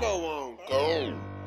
Polo won't go.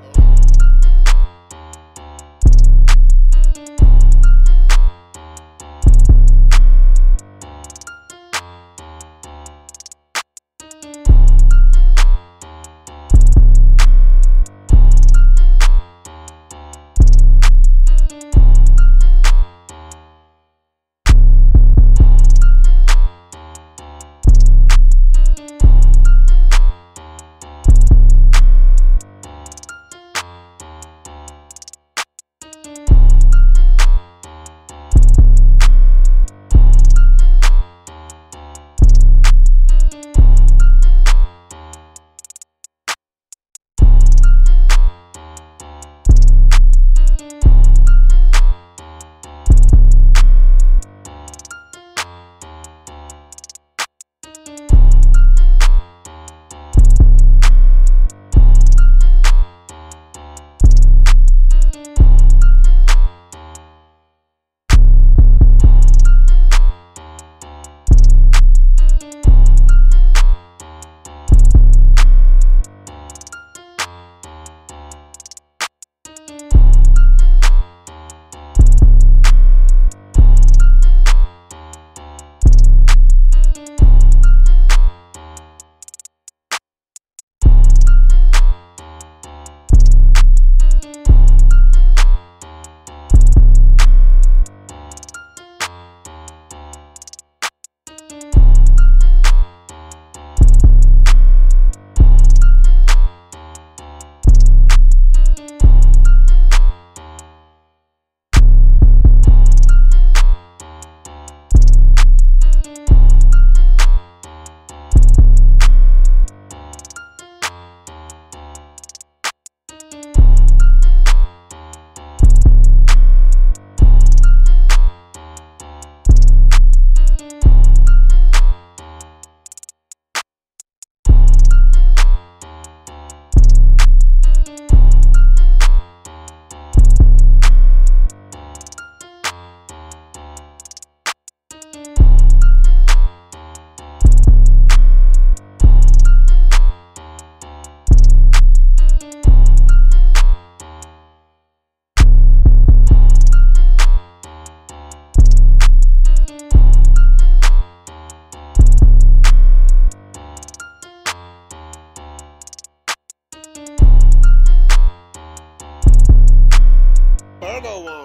go on.